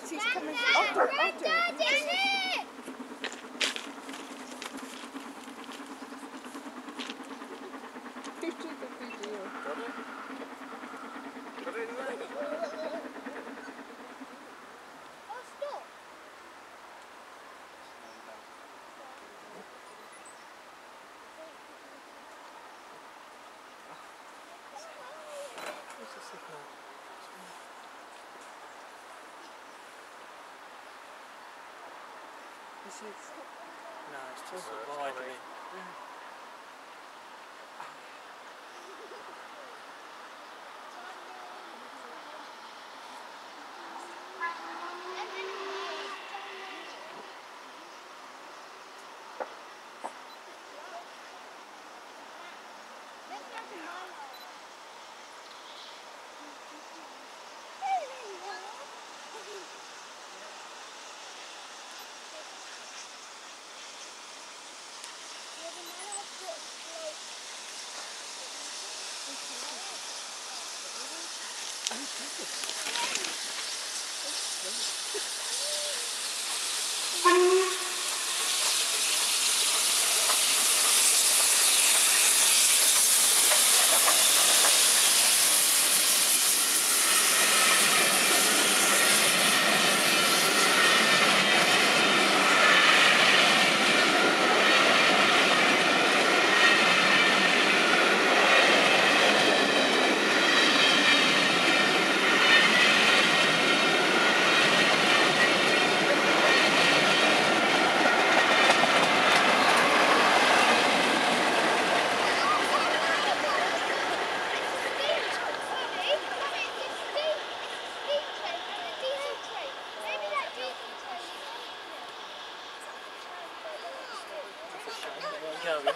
Betty's coming. After, after. Dad, in it! Thank you. 56? No, it's just oh, a lie to me. Of it. Going.